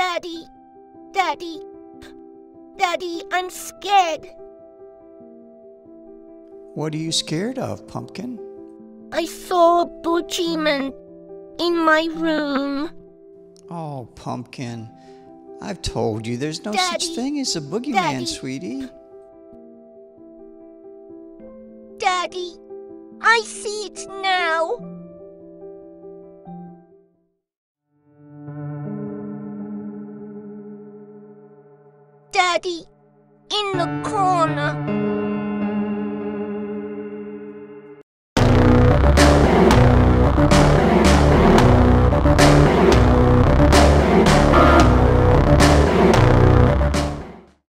Daddy, Daddy, Daddy, I'm scared. What are you scared of, Pumpkin? I saw a boogeyman in my room. Oh, Pumpkin. I've told you there's no Daddy, such thing as a boogeyman, Daddy. sweetie. Daddy, I see it now. Daddy, in the corner.